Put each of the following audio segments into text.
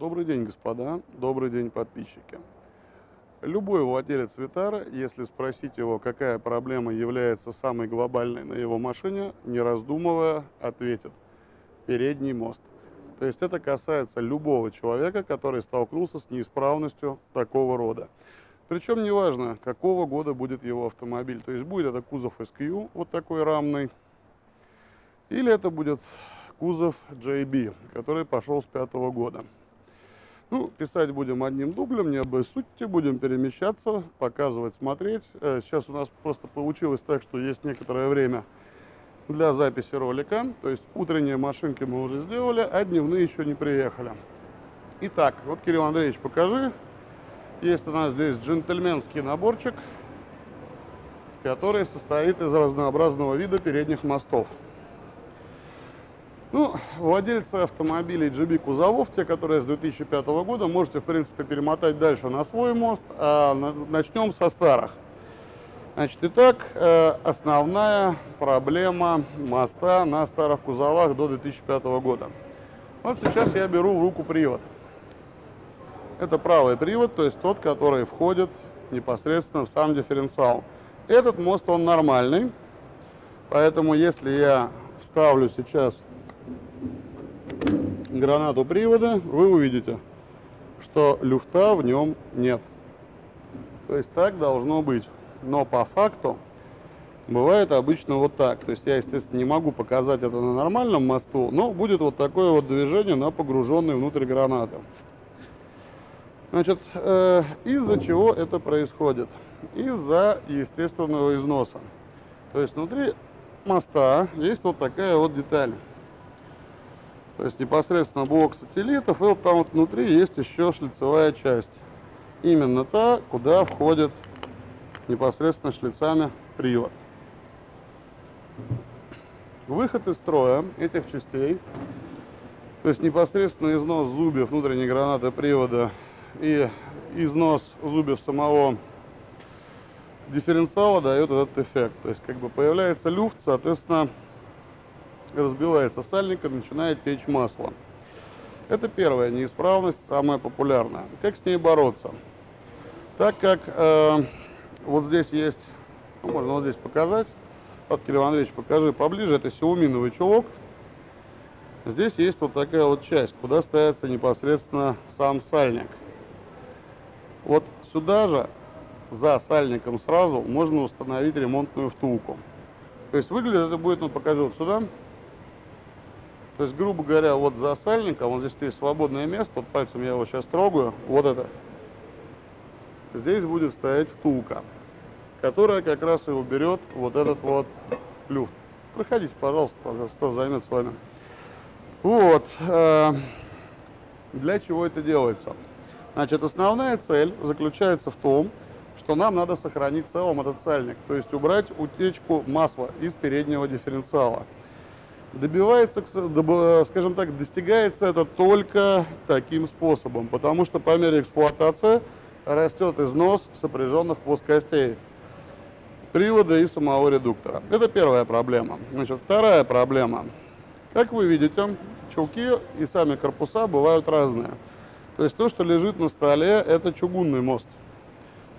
Добрый день, господа. Добрый день, подписчики. Любой владелец Витара, если спросить его, какая проблема является самой глобальной на его машине, не раздумывая, ответит – передний мост. То есть это касается любого человека, который столкнулся с неисправностью такого рода. Причем неважно, какого года будет его автомобиль. То есть будет это кузов SQ, вот такой рамный, или это будет кузов JB, который пошел с пятого года. Ну, писать будем одним дублем, не обессудьте, будем перемещаться, показывать, смотреть. Э, сейчас у нас просто получилось так, что есть некоторое время для записи ролика. То есть утренние машинки мы уже сделали, а дневные еще не приехали. Итак, вот, Кирилл Андреевич, покажи. Есть у нас здесь джентльменский наборчик, который состоит из разнообразного вида передних мостов. Ну, владельцы автомобилей GB кузовов, те, которые с 2005 года, можете, в принципе, перемотать дальше на свой мост. А начнем со старых. Значит, итак, э, основная проблема моста на старых кузовах до 2005 года. Вот сейчас я беру в руку привод. Это правый привод, то есть тот, который входит непосредственно в сам дифференциал. Этот мост, он нормальный, поэтому если я вставлю сейчас гранату привода, вы увидите, что люфта в нем нет. То есть так должно быть. Но по факту бывает обычно вот так. То есть я, естественно, не могу показать это на нормальном мосту, но будет вот такое вот движение на погруженной внутрь гранаты. Значит, э, из-за чего это происходит? Из-за естественного износа. То есть внутри моста есть вот такая вот деталь. То есть непосредственно блок сателлитов, и вот там вот внутри есть еще шлицевая часть. Именно та, куда входит непосредственно шлицами привод. Выход из строя этих частей, то есть непосредственно износ зубьев внутренней гранаты привода и износ зубьев самого дифференциала дает этот эффект. То есть как бы появляется люфт, соответственно, разбивается сальник и начинает течь масло. Это первая неисправность, самая популярная. Как с ней бороться? Так как э, вот здесь есть, ну, можно вот здесь показать, вот, Кирилл Андреевич, покажи поближе, это силуминовый чулок. Здесь есть вот такая вот часть, куда ставится непосредственно сам сальник. Вот сюда же, за сальником сразу, можно установить ремонтную втулку. То есть выглядит это будет, ну покажу вот сюда, то есть, грубо говоря, вот за сальником, вот здесь есть свободное место, вот пальцем я его сейчас трогаю, вот это. Здесь будет стоять втулка, которая как раз и уберет вот этот вот люфт. Проходите, пожалуйста, пожалуйста, займет с вами. Вот. Э, для чего это делается? Значит, основная цель заключается в том, что нам надо сохранить целым этот сальник, то есть убрать утечку масла из переднего дифференциала. Добивается, скажем так, достигается это только таким способом, потому что по мере эксплуатации растет износ сопряженных плоскостей привода и самого редуктора. Это первая проблема. Значит, вторая проблема. Как вы видите, чулки и сами корпуса бывают разные. То есть то, что лежит на столе, это чугунный мост.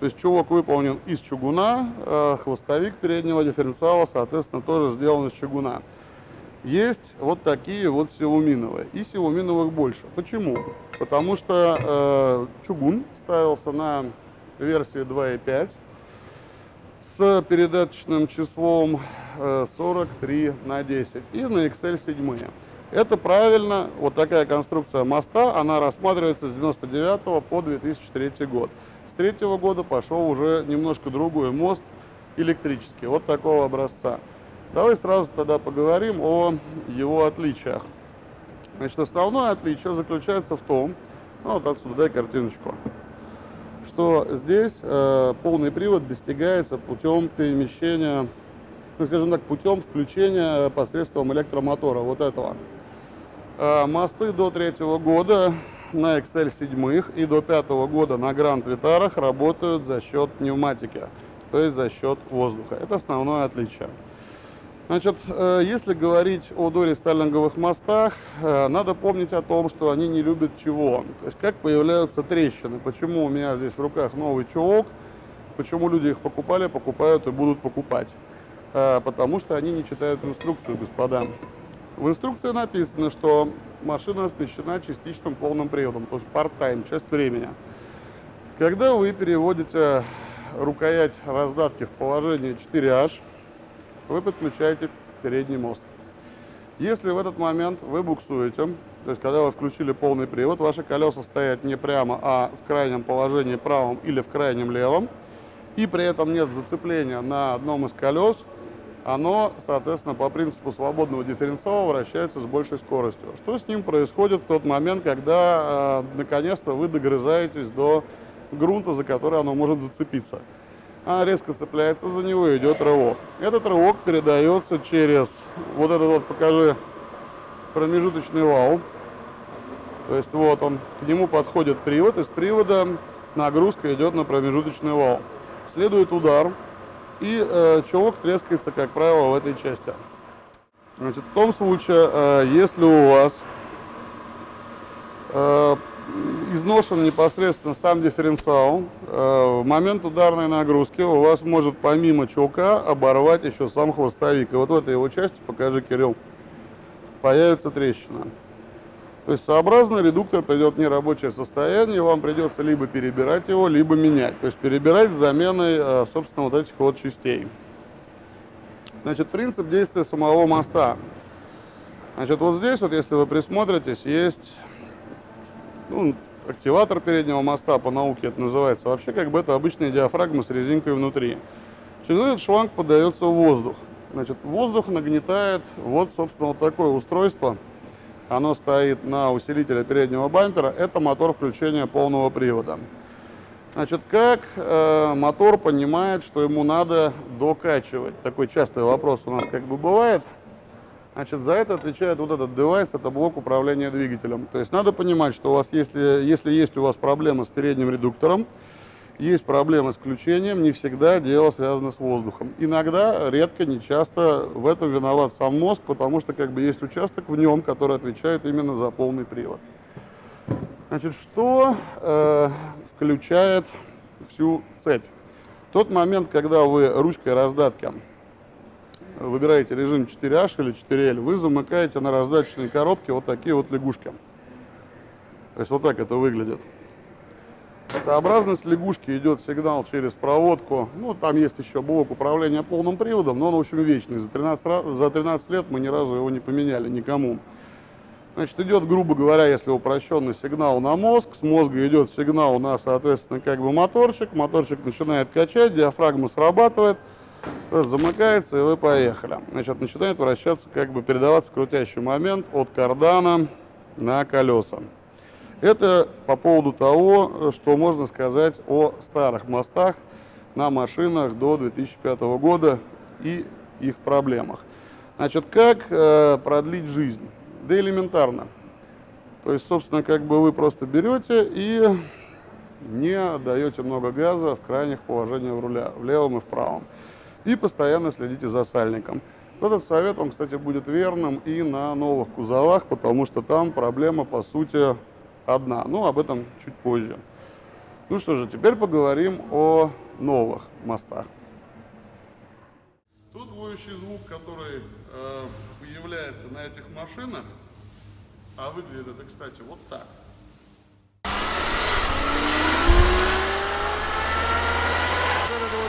То есть чулок выполнен из чугуна, э, хвостовик переднего дифференциала, соответственно, тоже сделан из чугуна. Есть вот такие вот силуминовые. И силуминовых больше. Почему? Потому что э, чугун ставился на версии 2.5 с передаточным числом э, 43 на 10 и на XL 7. Это правильно, вот такая конструкция моста, она рассматривается с 99 по 2003 год. С третьего года пошел уже немножко другой мост электрический, вот такого образца. Давай сразу тогда поговорим о его отличиях. Значит, основное отличие заключается в том, ну вот отсюда дай картиночку, что здесь э, полный привод достигается путем перемещения, ну, скажем так, путем включения посредством электромотора, вот этого. Э, мосты до третьего года на XL 7 и до пятого года на Гранд Витарах работают за счет пневматики, то есть за счет воздуха. Это основное отличие. Значит, э, если говорить о дорестайлинговых мостах, э, надо помнить о том, что они не любят чего. То есть как появляются трещины, почему у меня здесь в руках новый чулок, почему люди их покупали, покупают и будут покупать. Э, потому что они не читают инструкцию, господа. В инструкции написано, что машина оснащена частичным полным приводом, то есть part-time, часть времени. Когда вы переводите рукоять раздатки в положение 4H, вы подключаете передний мост. Если в этот момент вы буксуете, то есть когда вы включили полный привод, ваши колеса стоят не прямо, а в крайнем положении правом или в крайнем левом, и при этом нет зацепления на одном из колес, оно, соответственно, по принципу свободного дифференциала вращается с большей скоростью. Что с ним происходит в тот момент, когда, э, наконец-то, вы догрызаетесь до грунта, за который оно может зацепиться? Она резко цепляется за него и идет рывок. Этот рывок передается через вот этот вот, покажи, промежуточный вал. То есть вот он, к нему подходит привод, из привода нагрузка идет на промежуточный вал. Следует удар, и э, чулок трескается, как правило, в этой части. Значит, в том случае, э, если у вас э, изношен непосредственно сам дифференциал. Э, в момент ударной нагрузки у вас может помимо чулка оборвать еще сам хвостовик. И вот в этой его части, покажи, Кирилл, появится трещина. То есть сообразно редуктор придет в нерабочее состояние, и вам придется либо перебирать его, либо менять. То есть перебирать с заменой, э, собственно, вот этих вот частей. Значит, принцип действия самого моста. Значит, вот здесь вот, если вы присмотритесь, есть ну, активатор переднего моста, по науке это называется. Вообще, как бы это обычная диафрагма с резинкой внутри. Через этот шланг подается воздух. Значит, воздух нагнетает вот, собственно, вот такое устройство. Оно стоит на усилителе переднего бампера. Это мотор включения полного привода. Значит, как э, мотор понимает, что ему надо докачивать? Такой частый вопрос у нас как бы бывает. Значит, за это отвечает вот этот девайс, это блок управления двигателем. То есть надо понимать, что у вас, если, если есть у вас проблемы с передним редуктором, есть проблемы с включением, не всегда дело связано с воздухом. Иногда, редко, не часто в этом виноват сам мозг, потому что как бы есть участок в нем, который отвечает именно за полный привод. Значит, что э, включает всю цепь? В тот момент, когда вы ручкой раздатки выбираете режим 4H или 4L, вы замыкаете на раздаточной коробке вот такие вот лягушки. То есть вот так это выглядит. Сообразность лягушки идет сигнал через проводку. Ну, там есть еще блок управления полным приводом, но он, в общем, вечный. За 13, за 13 лет мы ни разу его не поменяли никому. Значит, идет, грубо говоря, если упрощенный сигнал на мозг, с мозга идет сигнал на, соответственно, как бы моторчик, моторчик начинает качать, диафрагма срабатывает, замыкается, и вы поехали. Значит, начинает вращаться, как бы передаваться крутящий момент от кардана на колеса. Это по поводу того, что можно сказать о старых мостах на машинах до 2005 года и их проблемах. Значит, как э, продлить жизнь? Да элементарно. То есть, собственно, как бы вы просто берете и не даете много газа в крайних положениях руля, в левом и в правом и постоянно следите за сальником. Этот совет, он, кстати, будет верным и на новых кузовах, потому что там проблема, по сути, одна. Ну, об этом чуть позже. Ну что же, теперь поговорим о новых мостах. Тут воющий звук, который э, появляется на этих машинах, а выглядит это, кстати, вот так.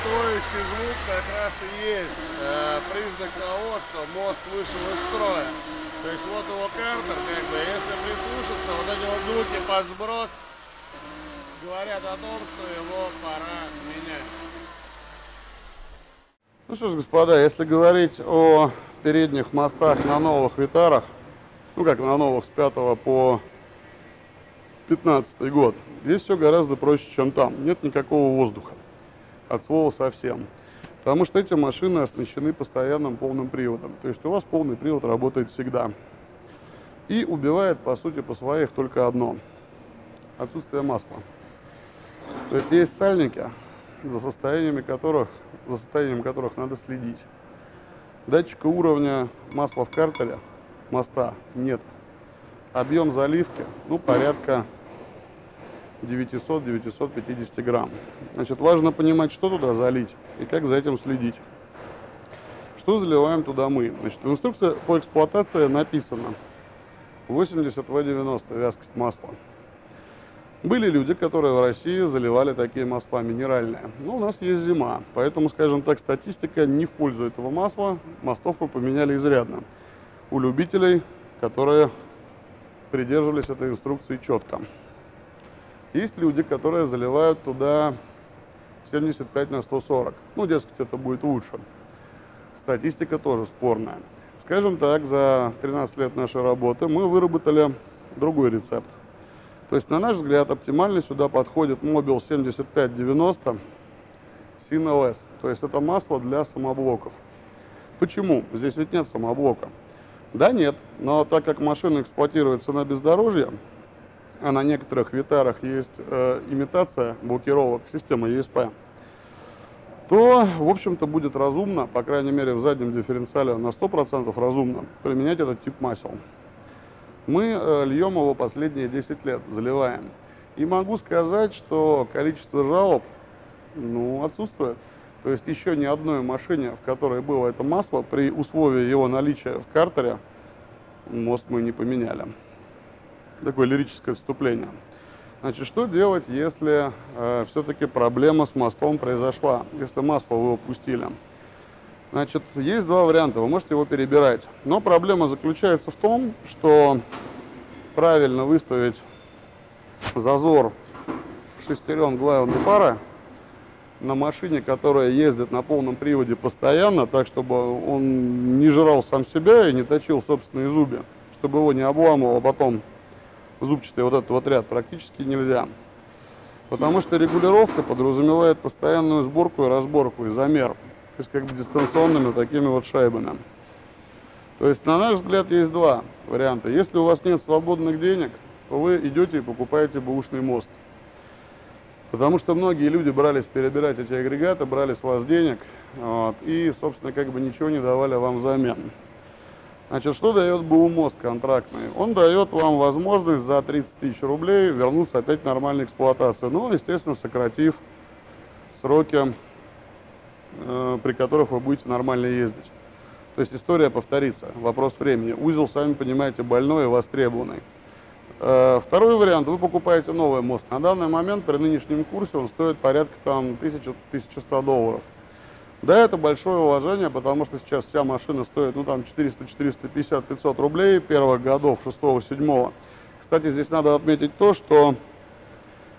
Воющий звук как раз и есть э, признак того, что мост вышел из строя. То есть вот его картер, как бы, если прислушаться, вот эти вот звуки под сброс говорят о том, что его пора менять. Ну что ж, господа, если говорить о передних мостах на новых Витарах, ну как на новых с 5 по 15 год, здесь все гораздо проще, чем там. Нет никакого воздуха от слова совсем. Потому что эти машины оснащены постоянным полным приводом. То есть у вас полный привод работает всегда. И убивает, по сути, по своих только одно. Отсутствие масла. То есть есть сальники, за состояниями которых, за состоянием которых надо следить. Датчика уровня масла в картере моста нет. Объем заливки, ну, порядка 900-950 грамм. Значит, важно понимать, что туда залить и как за этим следить. Что заливаем туда мы? Значит, в инструкции по эксплуатации написано 80В90 вязкость масла. Были люди, которые в России заливали такие масла минеральные. Но у нас есть зима, поэтому, скажем так, статистика не в пользу этого масла. Мостов мы поменяли изрядно. У любителей, которые придерживались этой инструкции четко. Есть люди, которые заливают туда 75 на 140. Ну, дескать, это будет лучше. Статистика тоже спорная. Скажем так, за 13 лет нашей работы мы выработали другой рецепт. То есть, на наш взгляд, оптимально сюда подходит Mobil 7590 SynLS. То есть, это масло для самоблоков. Почему? Здесь ведь нет самоблока. Да нет, но так как машина эксплуатируется на бездорожье, а на некоторых витарах есть э, имитация блокировок системы ESP, то, в общем-то, будет разумно, по крайней мере, в заднем дифференциале на 100% разумно применять этот тип масел. Мы э, льем его последние 10 лет, заливаем. И могу сказать, что количество жалоб ну, отсутствует. То есть еще ни одной машине, в которой было это масло, при условии его наличия в картере, мост мы не поменяли. Такое лирическое вступление. Значит, что делать, если э, все-таки проблема с мостом произошла, если масло вы упустили? Значит, есть два варианта, вы можете его перебирать. Но проблема заключается в том, что правильно выставить зазор шестерен главной пары на машине, которая ездит на полном приводе постоянно, так, чтобы он не жрал сам себя и не точил собственные зубы, чтобы его не обламывал потом зубчатый вот этот вот ряд, практически нельзя. Потому что регулировка подразумевает постоянную сборку и разборку и замер. То есть как бы дистанционными такими вот шайбами. То есть, на наш взгляд, есть два варианта. Если у вас нет свободных денег, то вы идете и покупаете бэушный мост. Потому что многие люди брались перебирать эти агрегаты, брали с вас денег, вот, и, собственно, как бы ничего не давали вам взамен. Значит, что дает БУ мост контрактный? Он дает вам возможность за 30 тысяч рублей вернуться опять в нормальную эксплуатацию. Ну, естественно, сократив сроки Э, при которых вы будете нормально ездить. То есть история повторится, вопрос времени. Узел, сами понимаете, больной и востребованный. Э, второй вариант, вы покупаете новый мост. На данный момент при нынешнем курсе он стоит порядка там 1000-1100 долларов. Да, это большое уважение, потому что сейчас вся машина стоит, ну там 400, 450, 500 рублей первых годов, 6-7. Кстати, здесь надо отметить то, что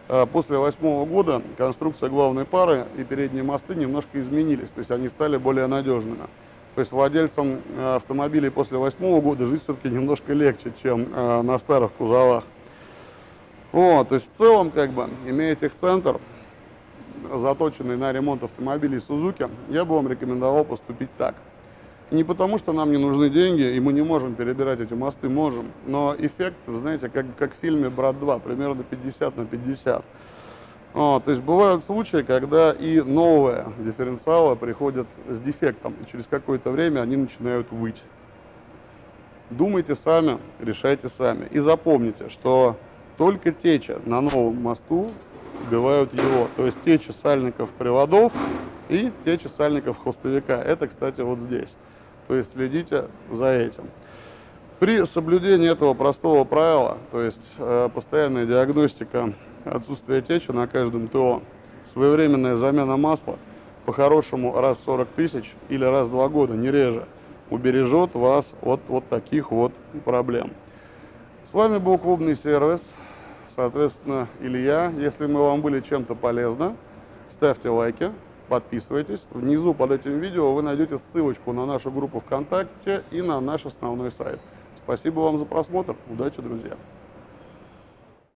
Э, после восьмого года конструкция главной пары и передние мосты немножко изменились, то есть они стали более надежными. То есть владельцам э, автомобилей после восьмого года жить все-таки немножко легче, чем э, на старых кузовах. Вот, то есть в целом, как бы, имея техцентр, заточенный на ремонт автомобилей Suzuki, я бы вам рекомендовал поступить так – не потому, что нам не нужны деньги, и мы не можем перебирать эти мосты, можем. Но эффект, знаете, как, как в фильме «Брат 2», примерно 50 на 50. О, то есть бывают случаи, когда и новые дифференциалы приходят с дефектом, и через какое-то время они начинают выть. Думайте сами, решайте сами. И запомните, что только теча на новом мосту убивают его. То есть теча сальников приводов и теча сальников хвостовика. Это, кстати, вот здесь. То есть следите за этим. При соблюдении этого простого правила, то есть э, постоянная диагностика отсутствия течи на каждом ТО, своевременная замена масла, по-хорошему раз в 40 тысяч или раз в два года, не реже, убережет вас от вот таких вот проблем. С вами был клубный сервис, соответственно, Илья. Если мы вам были чем-то полезны, ставьте лайки, подписывайтесь. Внизу под этим видео вы найдете ссылочку на нашу группу ВКонтакте и на наш основной сайт. Спасибо вам за просмотр. Удачи, друзья!